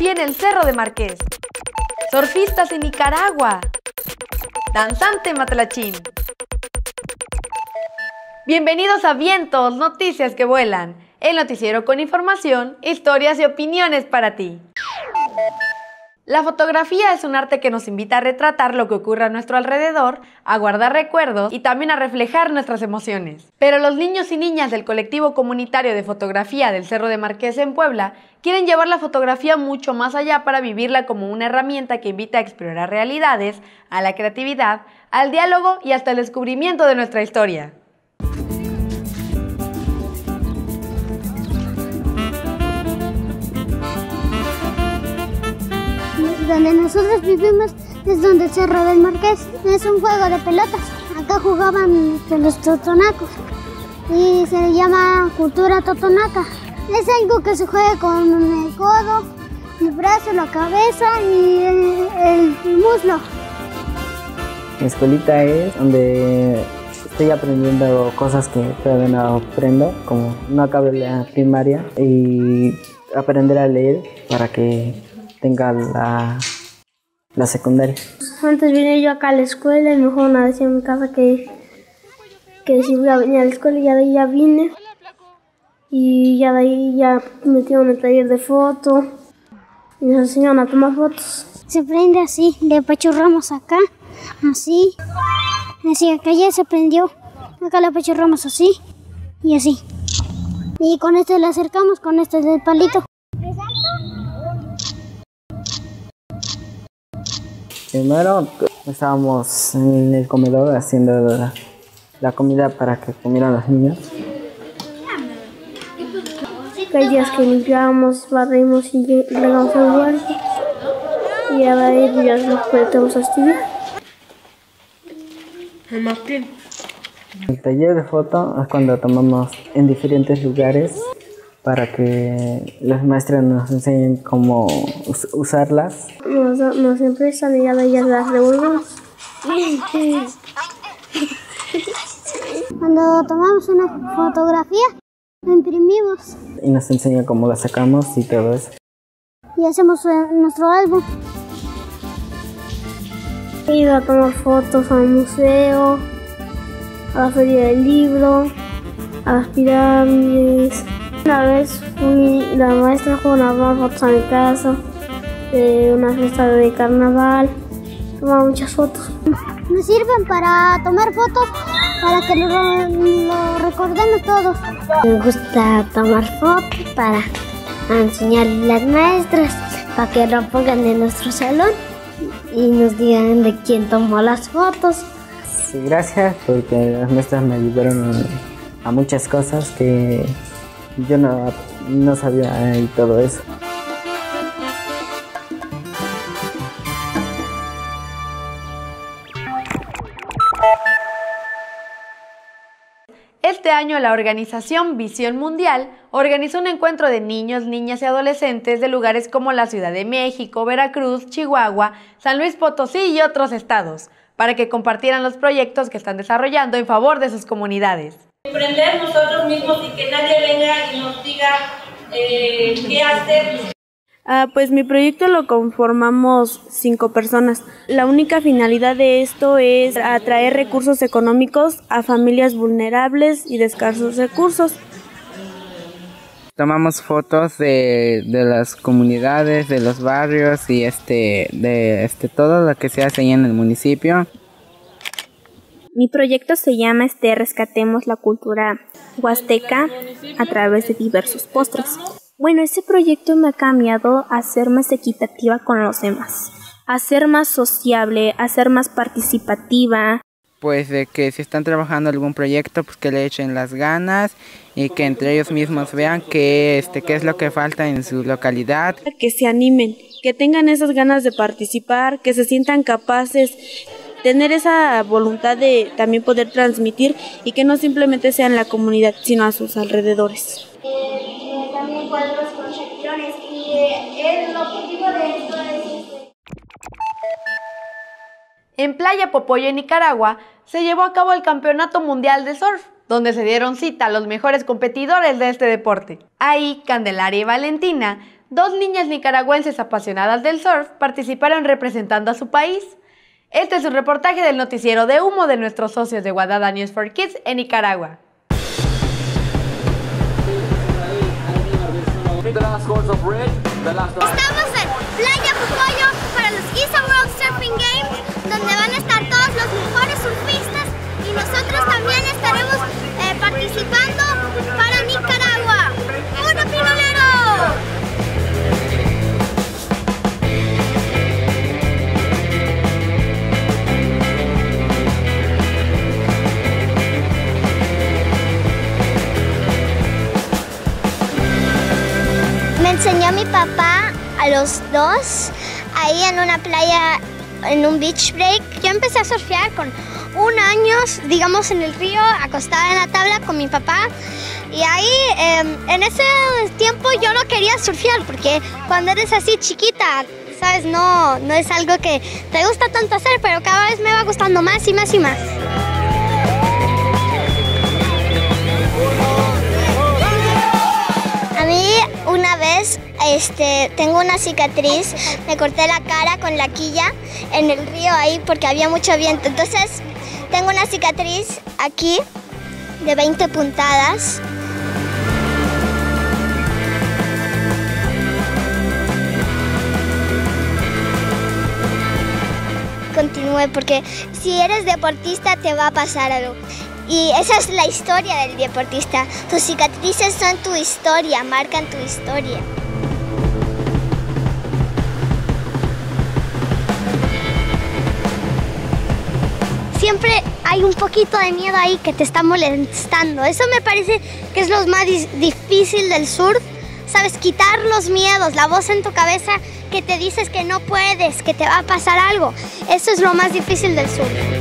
En el Cerro de Marqués. Surfistas en Nicaragua. Danzante Matlachín. Bienvenidos a Vientos, noticias que vuelan. El noticiero con información, historias y opiniones para ti. La fotografía es un arte que nos invita a retratar lo que ocurre a nuestro alrededor, a guardar recuerdos y también a reflejar nuestras emociones. Pero los niños y niñas del colectivo comunitario de fotografía del Cerro de Marqués en Puebla quieren llevar la fotografía mucho más allá para vivirla como una herramienta que invita a explorar realidades, a la creatividad, al diálogo y hasta el descubrimiento de nuestra historia. Donde nosotros vivimos es donde el Cerro del Marqués. Es un juego de pelotas. Acá jugaban los totonacos y se llama cultura totonaca. Es algo que se juega con el codo, el brazo, la cabeza y el, muslo. Mi escuelita es donde estoy aprendiendo cosas que todavía no aprendo, como no acabé la primaria y aprender a leer para que tenga la, la secundaria. Antes vine yo acá a la escuela y me dijo una vez en mi casa que, que si voy a venir a la escuela y ya de ahí ya vine. Y ya de ahí ya metieron el taller de foto y nos enseñaron a tomar fotos. Se prende así, le apachurramos acá, así. Así, acá ya se prendió. Acá le apachurramos así y así. Y con este le acercamos, con este del palito. Primero estábamos en el comedor haciendo la, comida para que comieran los niños. Hay días que limpiamos, barrimos y regamos el huerto. Y a la vez ya nos podemos estudiar. El taller de foto es cuando tomamos en diferentes lugares para que las maestras nos enseñen cómo usarlas. Nos, nos emprestan y ya las devolvemos. Cuando tomamos una fotografía, la imprimimos. Y nos enseña cómo la sacamos y todo eso. Y hacemos eh, nuestro álbum. He ido a tomar fotos al museo, a la feria del libro, a las pirámides. Una vez fui, la maestra fue a tomar fotos a mi casa, de una fiesta de carnaval, tomaba muchas fotos. Me sirven para tomar fotos, para que lo, lo recordemos todos. Me gusta tomar fotos para enseñarle a las maestras, para que lo pongan en nuestro salón y nos digan de quién tomó las fotos. Sí, gracias porque las maestras me ayudaron a muchas cosas que yo no, no sabía y todo eso. Este año la organización Visión Mundial organizó un encuentro de niños, niñas y adolescentes de lugares como la Ciudad de México, Veracruz, Chihuahua, San Luis Potosí y otros estados, para que compartieran los proyectos que están desarrollando en favor de sus comunidades. Emprender nosotros mismos y que nadie venga y nos diga eh, qué hacer. Ah, pues mi proyecto lo conformamos cinco personas. La única finalidad de esto es atraer recursos económicos a familias vulnerables y de escasos recursos. Tomamos fotos de, de las comunidades, de los barrios y este, de este, todo lo que se hace ahí en el municipio. Mi proyecto se llama este Rescatemos la cultura huasteca a través de diversos postres. Bueno, ese proyecto me ha cambiado a ser más equitativa con los demás, a ser más sociable, a ser más participativa. Pues de que si están trabajando algún proyecto, pues que le echen las ganas y que entre ellos mismos vean qué, este, qué es lo que falta en su localidad. Que se animen, que tengan esas ganas de participar, que se sientan capaces tener esa voluntad de también poder transmitir y que no simplemente sea en la comunidad, sino a sus alrededores. también cuadros con y el objetivo de esto es... En Playa Popoyo, en Nicaragua, se llevó a cabo el Campeonato Mundial de Surf, donde se dieron cita a los mejores competidores de este deporte. Ahí, Candelaria y Valentina dos niñas nicaragüenses apasionadas del surf participaron representando a su país. Este es un reportaje del noticiero de humo de nuestros socios de Guadada News for Kids en Nicaragua. Estamos en Playa Pucoyo para los ISA World Surfing Games, donde van a estar todos los mejores surfistas y nosotros también estaremos eh, participando los dos ahí en una playa, en un beach break. Yo empecé a surfear con un año, digamos, en el río, acostada en la tabla con mi papá. Y ahí, em, en ese tiempo yo no quería surfear porque cuando eres así chiquita, sabes, no, no es algo que te gusta tanto hacer, pero cada vez me va gustando más y más y más. A mí una vez este, tengo una cicatriz, me corté la cara con la quilla en el río ahí porque había mucho viento. Entonces tengo una cicatriz aquí de 20 puntadas. Continúe porque si eres deportista te va a pasar algo. Y esa es la historia del deportista. Tus cicatrices son tu historia, marcan tu historia. Siempre hay un poquito de miedo ahí que te está molestando. Eso me parece que es lo más difícil del surf. Sabes, quitar los miedos, la voz en tu cabeza que te dices que no puedes, que te va a pasar algo. Eso es lo más difícil del surf.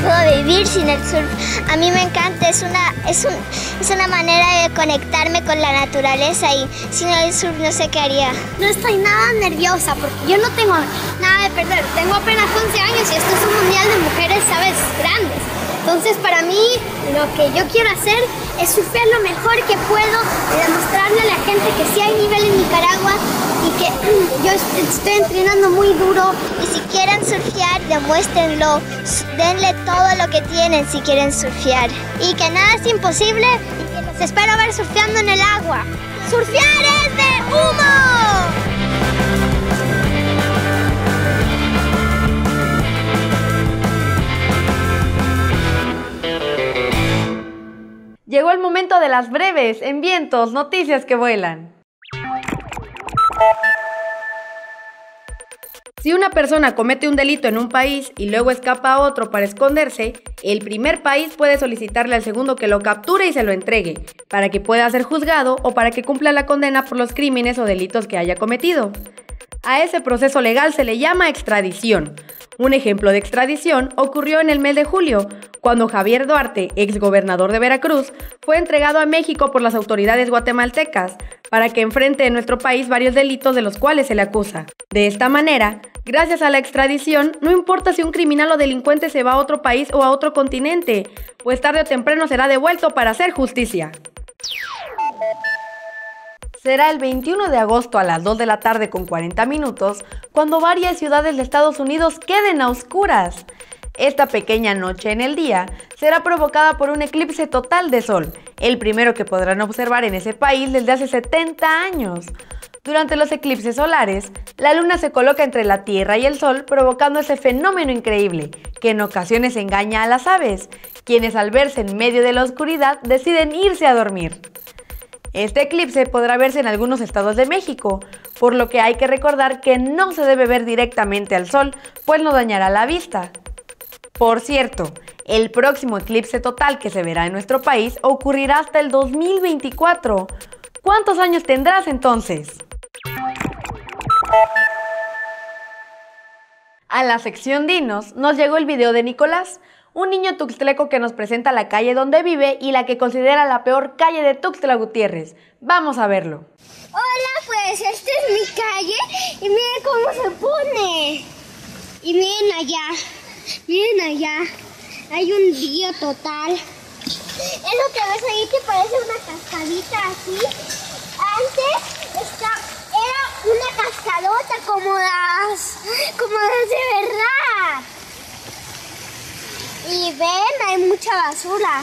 Puedo vivir sin el surf. A mí me encanta, es una, es un, es una manera de conectarme con la naturaleza y sin el surf no sé qué haría. No estoy nada nerviosa porque yo no tengo nada de perder. Tengo apenas 11 años y esto es un mundial de mujeres, sabes, grandes. Entonces para mí lo que yo quiero hacer es surfear lo mejor que puedo y demostrarle a la gente que sí hay nivel en Nicaragua y que yo est- estoy entrenando muy duro. Y si quieren surfear, demuéstrenlo. Denle todo lo que tienen si quieren surfear. Y que nada es imposible y que los espero ver surfeando en el agua. ¡Surfear es de humo! Llegó el momento de las breves, en vientos, noticias que vuelan. Si una persona comete un delito en un país y luego escapa a otro para esconderse, el primer país puede solicitarle al segundo que lo capture y se lo entregue, para que pueda ser juzgado o para que cumpla la condena por los crímenes o delitos que haya cometido. A ese proceso legal se le llama extradición. Un ejemplo de extradición ocurrió en el mes de julio, cuando Javier Duarte, exgobernador de Veracruz, fue entregado a México por las autoridades guatemaltecas para que enfrente en nuestro país varios delitos de los cuales se le acusa. De esta manera, gracias a la extradición, no importa si un criminal o delincuente se va a otro país o a otro continente, pues tarde o temprano será devuelto para hacer justicia. Será el 21 de agosto a las 2 de la tarde con 40 minutos cuando varias ciudades de Estados Unidos queden a oscuras. Esta pequeña noche en el día será provocada por un eclipse total de sol, el primero que podrán observar en ese país desde hace 70 años. Durante los eclipses solares, la luna se coloca entre la Tierra y el Sol provocando ese fenómeno increíble que en ocasiones engaña a las aves, quienes al verse en medio de la oscuridad deciden irse a dormir. Este eclipse podrá verse en algunos estados de México, por lo que hay que recordar que no se debe ver directamente al sol, pues no dañará la vista. Por cierto, el próximo eclipse total que se verá en nuestro país ocurrirá hasta el 2024. ¿Cuántos años tendrás entonces? A la sección Dinos nos llegó el video de Nicolás, un niño tuxtleco que nos presenta la calle donde vive y la que considera la peor calle de Tuxtla Gutiérrez. Vamos a verlo. Hola, pues esta es mi calle y mira cómo se pone. Y miren allá, miren allá, hay un río total. Es lo que ves ahí que parece una cascadita así. Antes está, era una cascadota como las, como las de verdad. Y ven, hay mucha basura.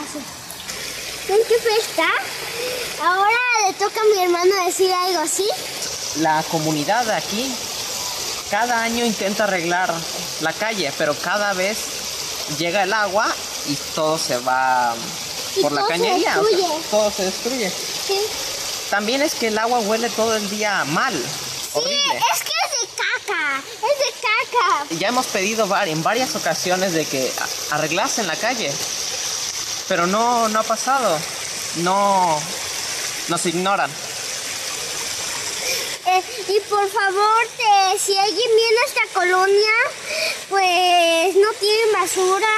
¿Ven qué feo está? Ahora le toca a mi hermano decir algo así. La comunidad de aquí cada año intenta arreglar la calle, pero cada vez llega el agua y todo se va Y por la se cañería. o sea, destruye. todo se destruye. Sí. También es que el agua huele todo el día mal. Sí, Horrible. es que es de caca, es de caca. Ya hemos pedido en varias ocasiones de que arreglasen la calle, pero no, no ha pasado. No nos ignoran. Eh, y por favor, te- si alguien viene a esta colonia, pues no tienen basura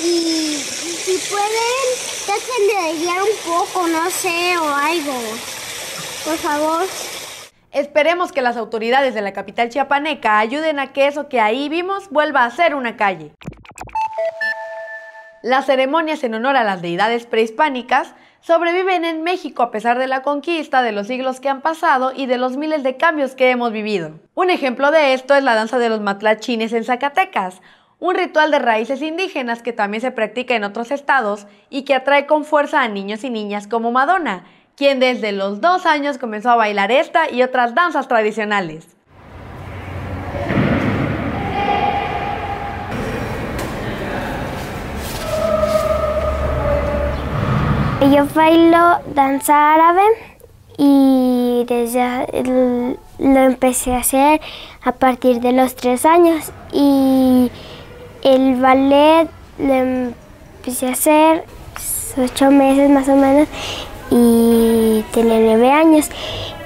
y si pueden, traten de guiar un poco, no sé, o algo. Por favor. Esperemos que las autoridades de la capital chiapaneca ayuden a que eso que ahí vimos vuelva a ser una calle. Las ceremonias en honor a las deidades prehispánicas sobreviven en México a pesar de la conquista, de los siglos que han pasado y de los miles de cambios que hemos vivido. Un ejemplo de esto es la danza de los matlachines en Zacatecas, un ritual de raíces indígenas que también se practica en otros estados y que atrae con fuerza a niños y niñas como Madonna, quien desde los dos años comenzó a bailar esta y otras danzas tradicionales. Yo bailo danza árabe y desde lo empecé a hacer a partir de los tres años y el ballet lo empecé a hacer ocho meses más o menos y tenía nueve años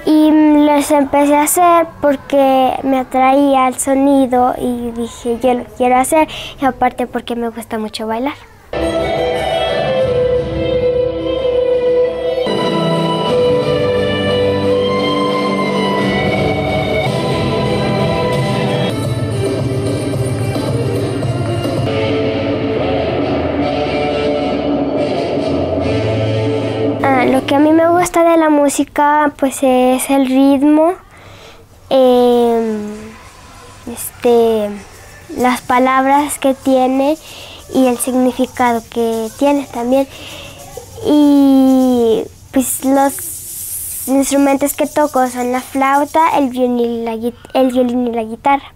y los empecé a hacer porque me atraía el sonido y dije yo lo quiero hacer y aparte porque me gusta mucho bailar. Que a mí me gusta de la música pues es el ritmo, em, este, las palabras que tiene y el significado que tiene también. Y pues los instrumentos que toco son la flauta, el violín y la, el violín y la guitarra.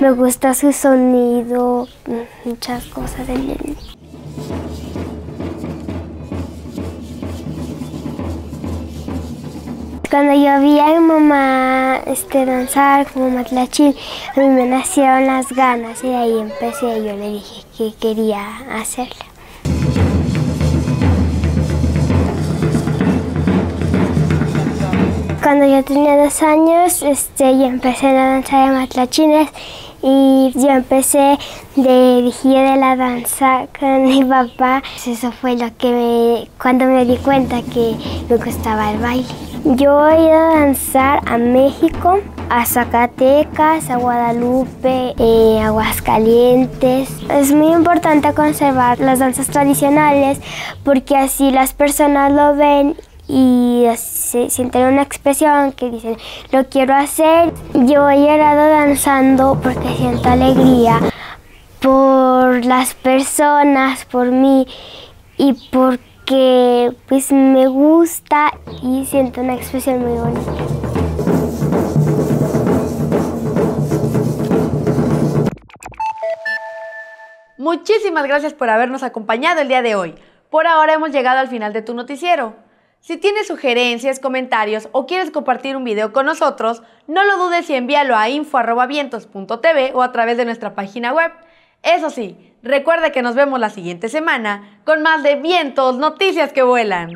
Me gusta su sonido, muchas cosas del violín. Cuando yo vi a mi mamá este, danzar como matlachín, a mí me nacieron las ganas y ahí empecé. Yo le dije que quería hacerlo. Cuando yo tenía dos años, este, yo empecé a danza de matlachines y yo empecé de vigía de la danza con mi papá. Eso fue lo que me, cuando me di cuenta que me gustaba el baile. Yo he ido a danzar a México, a Zacatecas, a Guadalupe, eh, Aguascalientes. Es muy importante conservar las danzas tradicionales porque así las personas lo ven y se sienten una expresión que dicen lo quiero hacer. Yo he llorado danzando porque siento alegría por las personas, por mí y porque pues me gusta y siento una expresión muy bonita. Muchísimas gracias por habernos acompañado el día de hoy. Por ahora hemos llegado al final de tu noticiero. Si tienes sugerencias, comentarios o quieres compartir un video con nosotros, no lo dudes y envíalo a info.vientos.tv o a través de nuestra página web. Eso sí, recuerda que nos vemos la siguiente semana con más de Vientos, noticias que vuelan.